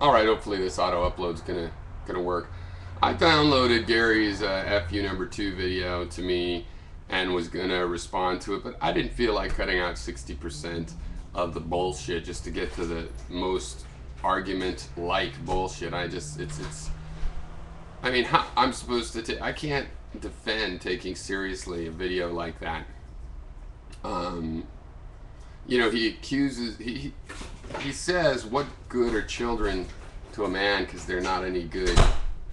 All right, hopefully this auto upload's gonna gonna work. I downloaded Gary's uh, FU number two video to me and was gonna respond to it, but I didn't feel like cutting out 60% of the bullshit just to get to the most argument-like bullshit. I just it's it's. I mean, how, I'm supposed to. take. I can't defend taking seriously a video like that. Um, you know, he accuses he. He says, What good are children to a man because they're not any good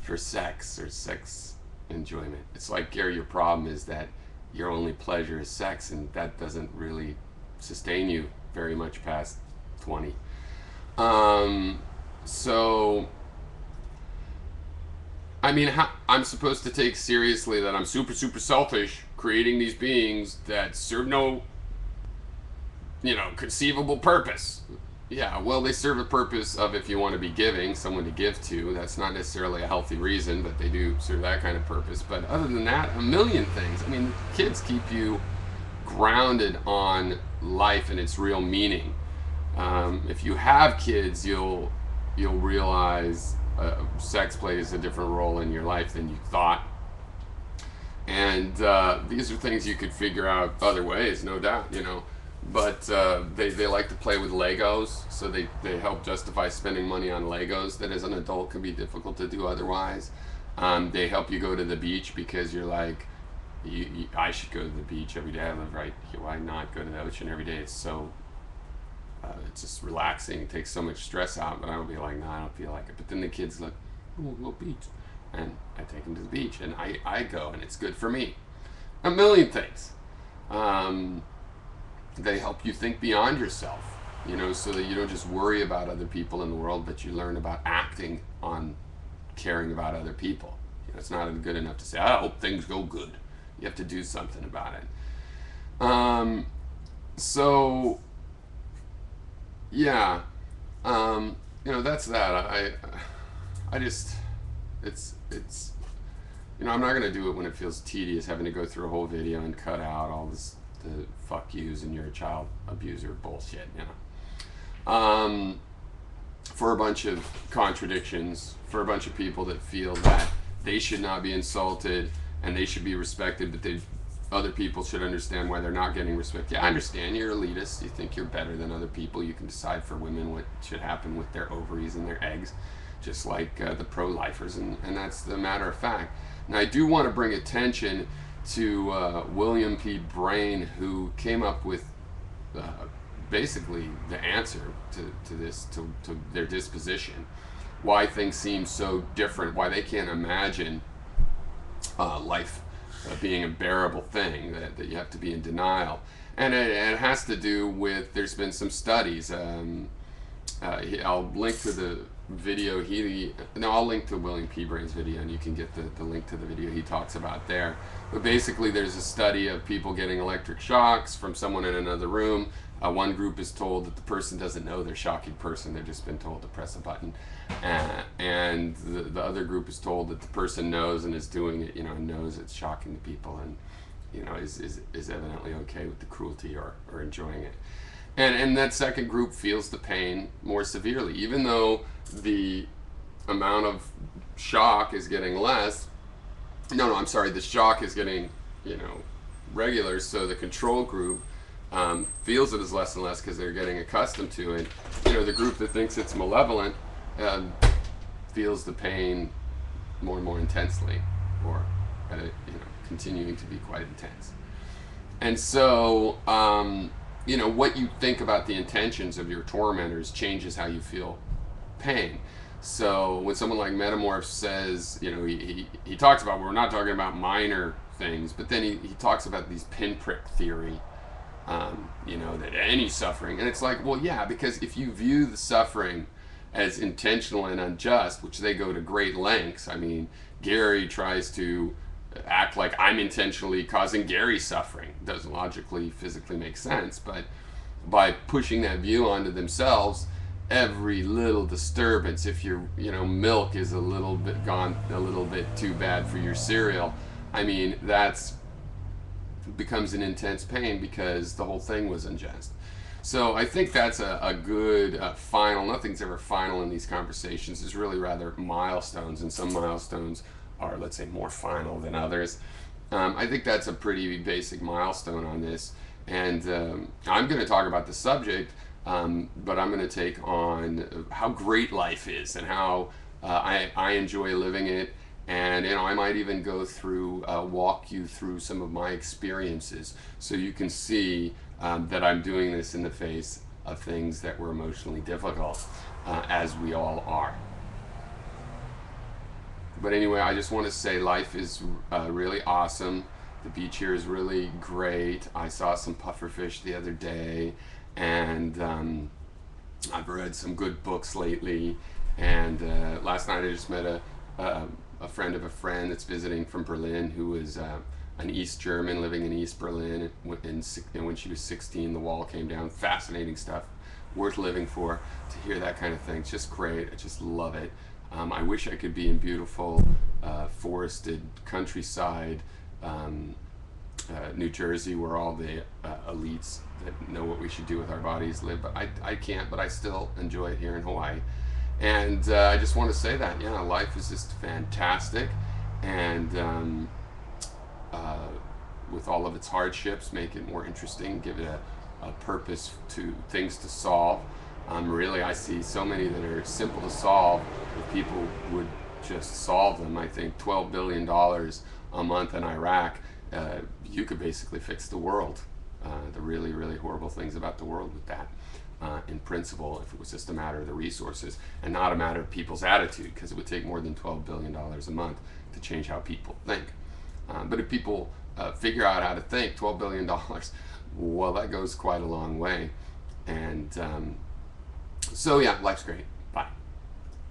for sex or sex enjoyment? It's like, Gary, your problem is that your only pleasure is sex, and that doesn't really sustain you very much past 20. Um, so, I mean, how, I'm supposed to take seriously that I'm super, super selfish creating these beings that serve no, you know, conceivable purpose yeah, well, they serve a purpose of if you want to be giving, someone to give to. That's not necessarily a healthy reason, but they do serve that kind of purpose. But other than that, a million things. I mean, kids keep you grounded on life and its real meaning. Um, if you have kids, you'll you'll realize uh, sex plays a different role in your life than you thought. And uh, these are things you could figure out other ways, no doubt. You know but uh, they, they like to play with Legos, so they, they help justify spending money on Legos that as an adult can be difficult to do otherwise. Um, they help you go to the beach because you're like, you, you, I should go to the beach every day. I live right here. Why not go to the ocean every day? It's so, uh, it's just relaxing. It takes so much stress out. But I would be like, no, I don't feel like it. But then the kids look, oh, we'll beach. And I take them to the beach and I, I go and it's good for me. A million things. Um, they help you think beyond yourself, you know, so that you don't just worry about other people in the world, but you learn about acting on caring about other people. You know, it's not good enough to say, I hope things go good. You have to do something about it. Um, so, yeah, um, you know, that's that. I, I just, it's, it's, you know, I'm not going to do it when it feels tedious having to go through a whole video and cut out all this the fuck yous and you're a child abuser bullshit, you know. Um, for a bunch of contradictions, for a bunch of people that feel that they should not be insulted and they should be respected, but they other people should understand why they're not getting respect. Yeah, I understand you're elitist. You think you're better than other people. You can decide for women what should happen with their ovaries and their eggs, just like uh, the pro-lifers, and, and that's the matter of fact. Now, I do want to bring attention to uh, William P. Brane, who came up with uh, basically the answer to, to this, to, to their disposition, why things seem so different, why they can't imagine uh, life uh, being a bearable thing, that, that you have to be in denial. And it, it has to do with, there's been some studies. Um, uh, I'll link to the video he no i'll link to william p brane's video and you can get the, the link to the video he talks about there. But basically there's a study of people getting electric shocks from someone in another room. Uh, one group is told that the person doesn't know they're shocking person they've just been told to press a button. Uh, and the, the other group is told that the person knows and is doing it you know knows it's shocking the people and you know is, is, is evidently okay with the cruelty or, or enjoying it and, and that second group feels the pain more severely even though the amount of shock is getting less. No, no, I'm sorry. The shock is getting, you know, regular. So the control group um, feels it is less and less because they're getting accustomed to it. You know, the group that thinks it's malevolent uh, feels the pain more and more intensely, or a, you know, continuing to be quite intense. And so, um, you know, what you think about the intentions of your tormentors changes how you feel pain. So when someone like Metamorph says, you know, he, he, he talks about, we're not talking about minor things, but then he, he talks about these pinprick theory, um, you know, that any suffering, and it's like, well, yeah, because if you view the suffering as intentional and unjust, which they go to great lengths, I mean, Gary tries to act like I'm intentionally causing Gary suffering. Doesn't logically, physically make sense, but by pushing that view onto themselves, every little disturbance if your you know milk is a little bit gone a little bit too bad for your cereal i mean that's becomes an intense pain because the whole thing was unjust So I think that's a, a good uh, final. Nothing's ever final in these conversations. It's really rather milestones, and some milestones are, let's say, more final than others. Um, I think that's a pretty basic milestone on this. And um, I'm going to talk about the subject, um, but I'm going to take on how great life is and how uh, I, I enjoy living it. And you know, I might even go through, uh, walk you through some of my experiences, so you can see um, that I'm doing this in the face of things that were emotionally difficult, uh, as we all are. But anyway, I just want to say life is uh, really awesome. The beach here is really great. I saw some pufferfish the other day, and um, I've read some good books lately. And uh, last night I just met a, a, a, friend of a friend that's visiting from Berlin who was uh, an East German living in East Berlin. And, and when she was 16, the wall came down. Fascinating stuff, worth living for. To hear that kind of thing, it's just great. I just love it. Um, I wish I could be in beautiful uh, forested countryside um, uh, New Jersey, where all the uh, elites that know what we should do with our bodies live. But I, I can't, but I still enjoy it here in Hawaii. And uh, I just want to say that, yeah, life is just fantastic. And um, uh, with all of its hardships, make it more interesting, give it a, a purpose to things to solve. Um, really, I see so many that are simple to solve if people would just solve them. I think $12 billion a month in Iraq, uh, you could basically fix the world. Uh, the really, really horrible things about the world with that. Uh, in principle, if it was just a matter of the resources and not a matter of people's attitude, because it would take more than $12 billion a month to change how people think. Um, but if people uh, figure out how to think, $12 billion, well, that goes quite a long way. And um, so, yeah, life's great.